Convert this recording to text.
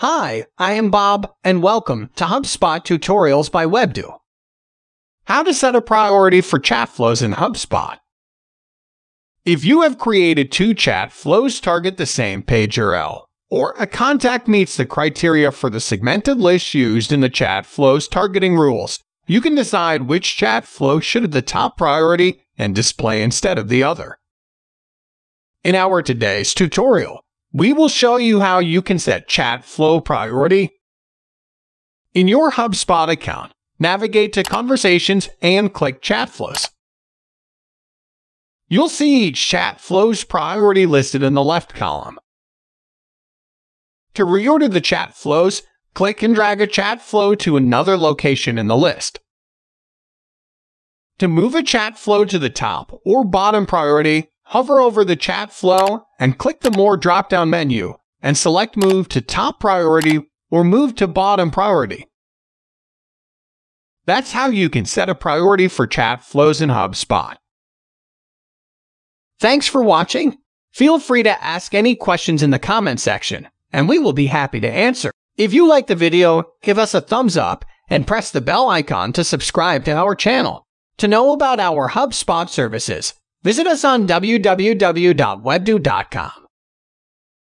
Hi, I am Bob, and welcome to HubSpot Tutorials by webdew. How to set a priority for chat flows in HubSpot. If you have created two chat flows target the same page URL, or a contact meets the criteria for the segmented list used in the chat flows targeting rules, you can decide which chat flow should have the top priority and display instead of the other. In our today's tutorial, we will show you how you can set chat flow priority. In your HubSpot account, navigate to Conversations and click Chat Flows. You'll see each chat flow's priority listed in the left column. To reorder the chat flows, click and drag a chat flow to another location in the list. To move a chat flow to the top or bottom priority, hover over the chat flow and click the More drop-down menu and select Move to Top Priority or Move to Bottom Priority. That's how you can set a priority for chat flows in HubSpot. Thanks for watching. Feel free to ask any questions in the comment section, and we will be happy to answer. If you like the video, give us a thumbs up and press the bell icon to subscribe to our channel. To know about our HubSpot services, visit us on www.webdew.com.